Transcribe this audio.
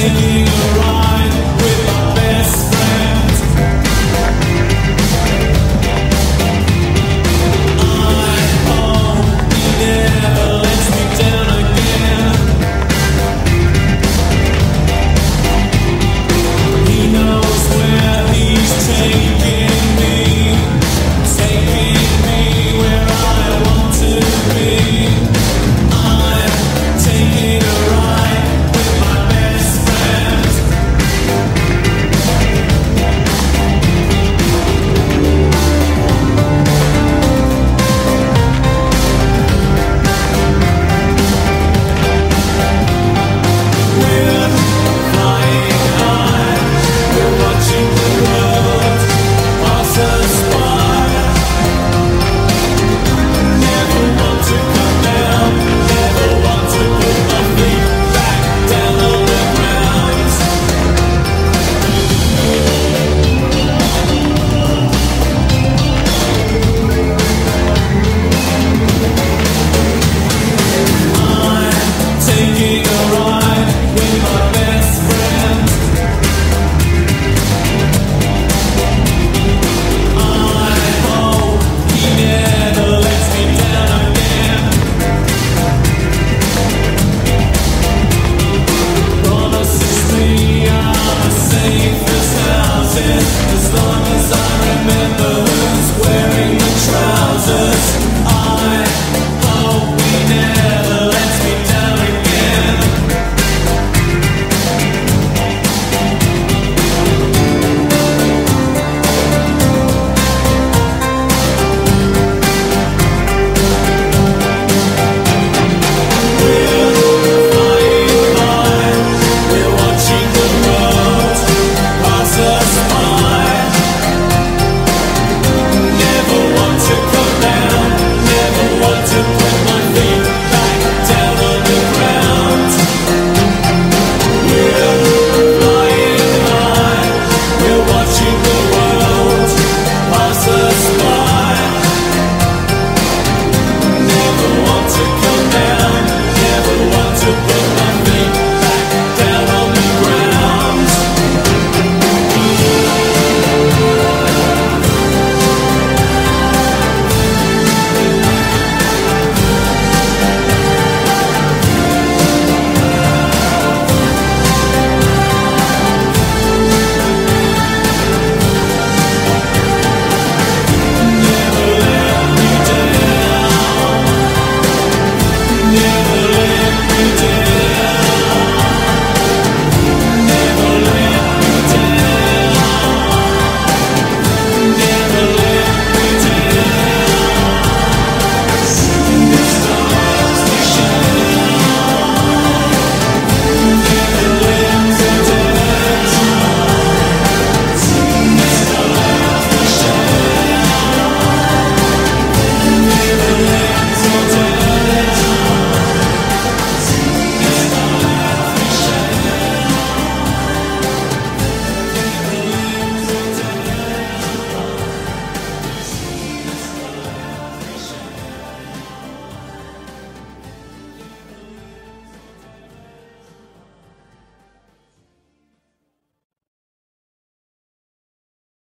singing around.